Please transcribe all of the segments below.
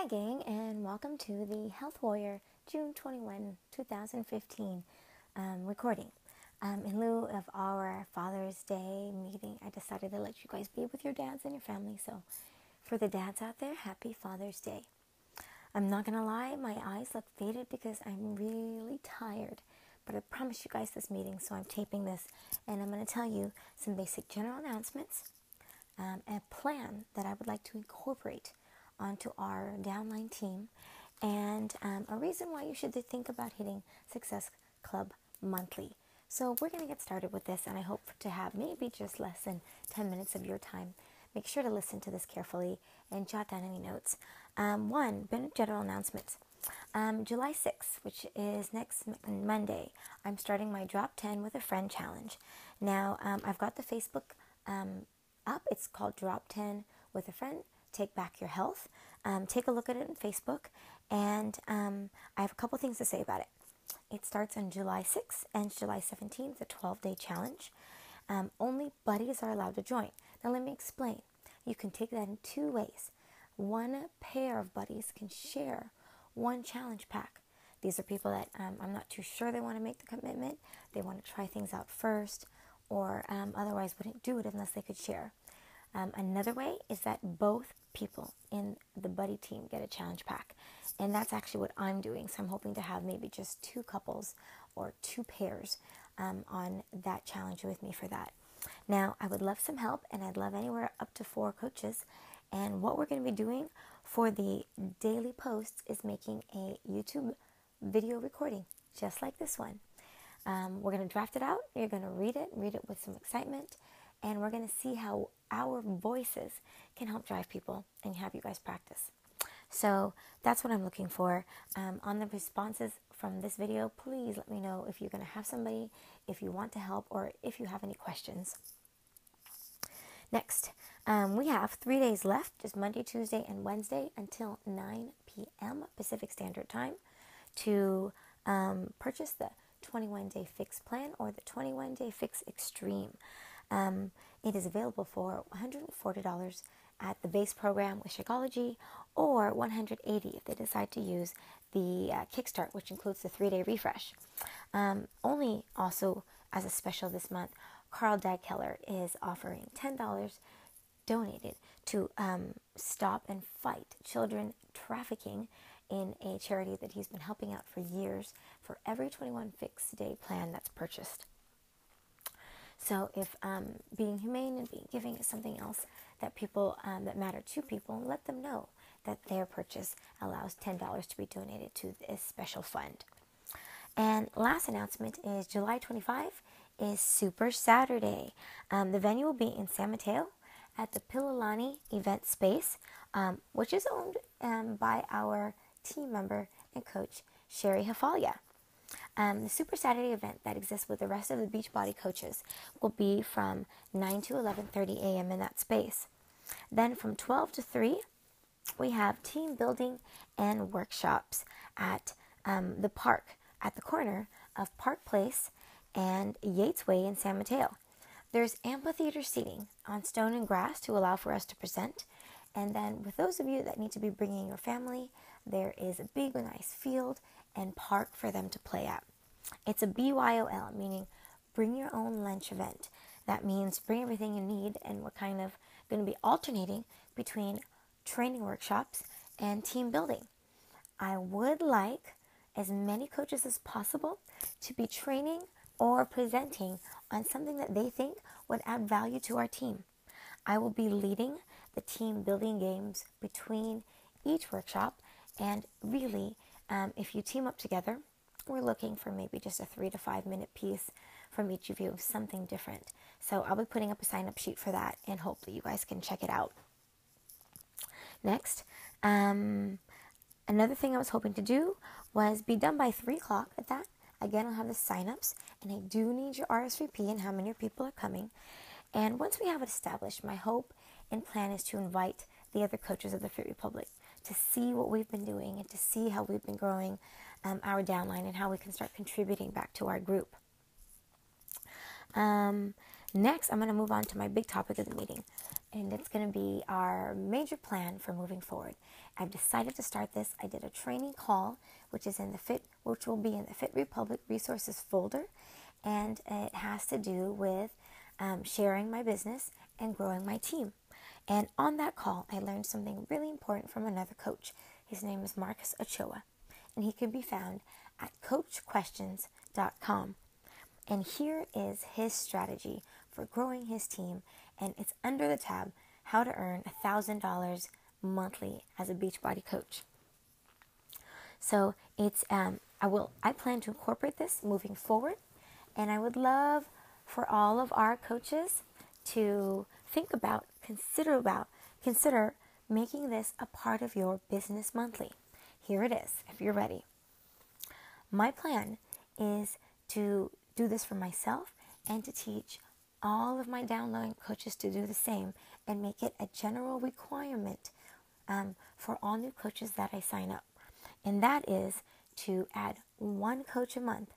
Hi, gang, and welcome to the Health Warrior June 21, 2015 um, recording. Um, in lieu of our Father's Day meeting, I decided to let you guys be with your dads and your family. So, for the dads out there, happy Father's Day. I'm not gonna lie, my eyes look faded because I'm really tired. But I promised you guys this meeting, so I'm taping this and I'm gonna tell you some basic general announcements, um, a plan that I would like to incorporate onto our downline team and um, a reason why you should think about hitting Success Club monthly. So, we're going to get started with this, and I hope to have maybe just less than 10 minutes of your time. Make sure to listen to this carefully and jot down any notes. Um, one, general announcements. Um, July 6th, which is next Monday, I'm starting my Drop 10 with a Friend challenge. Now, um, I've got the Facebook um, up. It's called Drop 10 with a Friend Take Back Your Health. Um, take a look at it on Facebook, and um, I have a couple things to say about it. It starts on July 6th and July 17th, a 12 day challenge. Um, only buddies are allowed to join. Now, let me explain. You can take that in two ways. One pair of buddies can share one challenge pack. These are people that um, I'm not too sure they want to make the commitment. They want to try things out first, or um, otherwise wouldn't do it unless they could share. Um, another way is that both people in the buddy team get a challenge pack. And that's actually what I'm doing. So I'm hoping to have maybe just two couples or two pairs um, on that challenge with me for that. Now, I would love some help, and I'd love anywhere up to four coaches. And what we're going to be doing for the daily posts is making a YouTube video recording, just like this one. Um, we're going to draft it out. You're going to read it, read it with some excitement, and we're going to see how our voices can help drive people and have you guys practice. So that's what I'm looking for. Um, on the responses from this video, please let me know if you're going to have somebody, if you want to help, or if you have any questions. Next, um, we have three days left, just Monday, Tuesday, and Wednesday until 9 p.m. Pacific Standard Time to um, purchase the 21 day fix plan or the 21 day fix extreme. Um, it is available for $140 at the base program with Shakeology or $180 if they decide to use the uh, Kickstart, which includes the three-day refresh. Um, only also as a special this month, Carl Daikeler is offering $10 donated to um, stop and fight children trafficking in a charity that he's been helping out for years for every 21 fixed day plan that's purchased. So if um, being humane and being giving is something else that people um, that matter to people, let them know that their purchase allows ten dollars to be donated to this special fund. And last announcement is July 25 is Super Saturday. Um, the venue will be in San Mateo at the Pililani Event Space, um, which is owned um, by our team member and coach Sherry Hafalia. Um, the Super Saturday event that exists with the rest of the Beachbody coaches will be from 9 to 11:30 a.m. in that space. Then from 12 to 3, we have team building and workshops at um, the park at the corner of Park Place and Yates Way in San Mateo. There's amphitheater seating on stone and grass to allow for us to present. And then, with those of you that need to be bringing your family, there is a big, nice field and park for them to play at. It's a BYOL, meaning bring your own lunch event. That means bring everything you need, and we're kind of going to be alternating between training workshops and team building. I would like as many coaches as possible to be training or presenting on something that they think would add value to our team. I will be leading the team building games between each workshop, and really um, if you team up together, we're looking for maybe just a three to five minute piece from each of you of something different. So I'll be putting up a sign up sheet for that and hopefully you guys can check it out. Next, um, another thing I was hoping to do was be done by three o'clock at that. Again, I'll have the sign-ups and I do need your RSVP and how many people are coming. And once we have it established, my hope and plan is to invite the other coaches of the Fit Republic to see what we've been doing and to see how we've been growing um, our downline and how we can start contributing back to our group. Um, next, I'm going to move on to my big topic of the meeting and it's going to be our major plan for moving forward. I've decided to start this. I did a training call, which is in the Fit, which will be in the Fit Republic resources folder, and it has to do with um, sharing my business and growing my team. And on that call, I learned something really important from another coach. His name is Marcus Ochoa, and he can be found at coachquestions.com. And here is his strategy for growing his team, and it's under the tab How to Earn $1,000 Monthly as a Beachbody Coach. So it's um, I will I plan to incorporate this moving forward, and I would love for all of our coaches to think about, consider about, consider making this a part of your business monthly. Here it is, if you're ready. My plan is to do this for myself and to teach all of my downloading coaches to do the same and make it a general requirement um, for all new coaches that I sign up. And that is to add one coach a month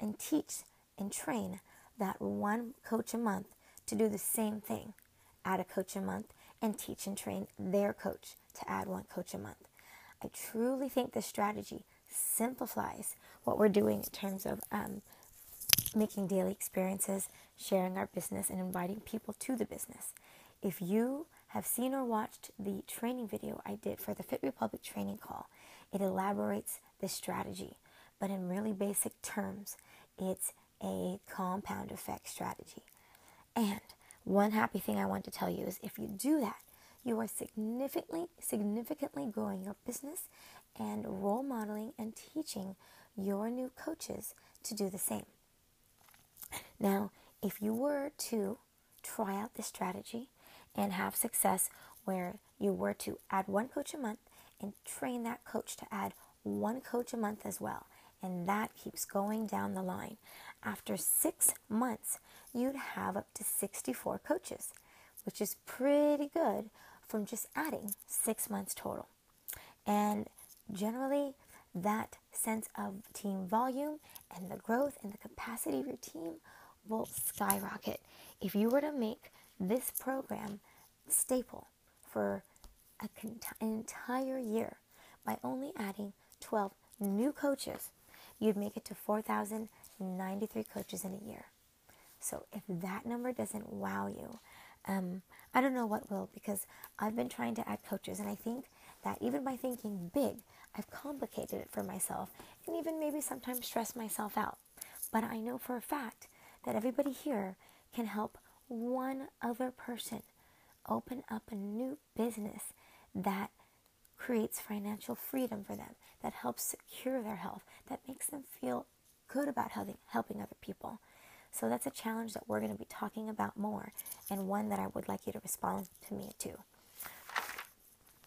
and teach and train that one coach a month to do the same thing. Add a coach a month and teach and train their coach to add one coach a month. I truly think this strategy simplifies what we're doing in terms of um, making daily experiences, sharing our business, and inviting people to the business. If you have seen or watched the training video I did for the Fit Republic training call, it elaborates this strategy, but in really basic terms, it's a compound effect strategy. And one happy thing I want to tell you is if you do that, you are significantly significantly growing your business and role modeling and teaching your new coaches to do the same. Now, if you were to try out this strategy and have success where you were to add one coach a month and train that coach to add one coach a month as well, and that keeps going down the line. After six months, you'd have up to 64 coaches, which is pretty good from just adding six months total. And generally, that sense of team volume and the growth and the capacity of your team will skyrocket. If you were to make this program staple for a, an entire year by only adding 12 new coaches, you'd make it to 4,093 coaches in a year. So if that number doesn't wow you, um, I don't know what will because I've been trying to add coaches and I think that even by thinking big, I've complicated it for myself and even maybe sometimes stress myself out. But I know for a fact that everybody here can help one other person open up a new business that creates financial freedom for them, that helps secure their health, that makes them feel good about helping other people. So that's a challenge that we're going to be talking about more and one that I would like you to respond to me to.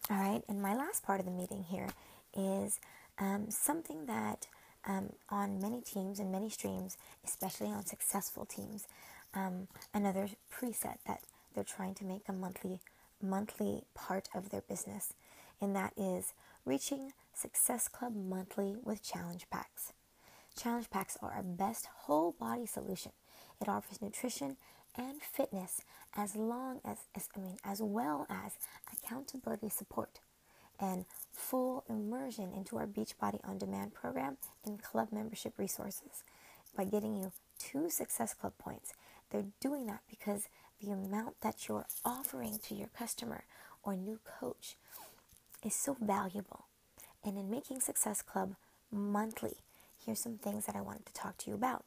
All right, and my last part of the meeting here is um, something that um, on many teams and many streams, especially on successful teams, um, another preset that they're trying to make a monthly monthly part of their business, and that is reaching Success Club monthly with challenge packs. Challenge packs are our best whole body solution. It offers nutrition and fitness as long as, as I mean as well as accountability support and full immersion into our Beachbody on Demand program and club membership resources by getting you two Success Club points. They're doing that because the amount that you're offering to your customer or new coach is so valuable. And in making Success Club monthly, here's some things that I wanted to talk to you about.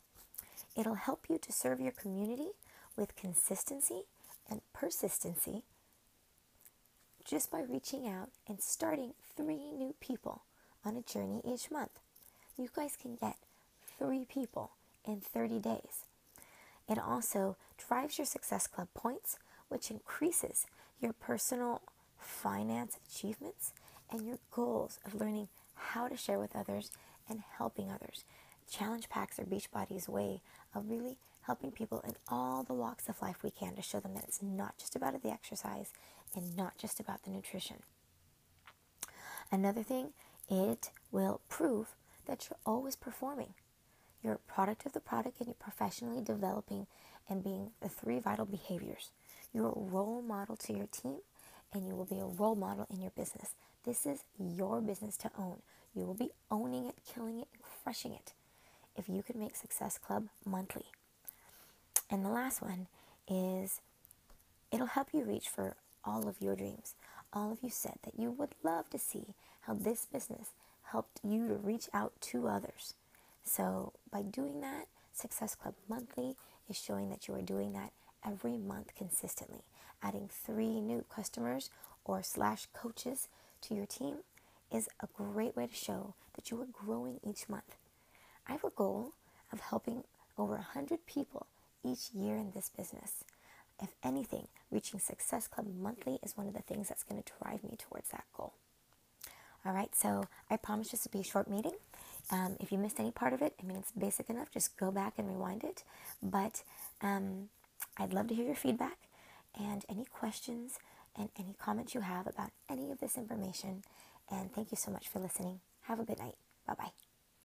It'll help you to serve your community with consistency and persistency just by reaching out and starting three new people on a journey each month. You guys can get three people in 30 days. It also drives your Success Club points, which increases your personal finance achievements and your goals of learning how to share with others and helping others. Challenge packs are Beachbody's way of really helping people in all the walks of life we can to show them that it's not just about the exercise and not just about the nutrition. Another thing, it will prove that you're always performing. You're a product of the product and you're professionally developing and being the three vital behaviors You're a role model to your team and you will be a role model in your business. This is your business to own. You will be owning it, killing it, and crushing it if you can make Success Club monthly. And the last one is it'll help you reach for all of your dreams. All of you said that you would love to see how this business helped you to reach out to others. So, by doing that, Success Club Monthly is showing that you are doing that every month consistently, adding three new customers or slash coaches to your team is a great way to show that you are growing each month. I have a goal of helping over 100 people each year in this business. If anything, reaching Success Club monthly is one of the things that's going to drive me towards that goal. All right, so I promise this to be a short meeting. Um, if you missed any part of it, I mean, it's basic enough, just go back and rewind it. But um, I'd love to hear your feedback and any questions and any comments you have about any of this information. And thank you so much for listening. Have a good night. Bye bye.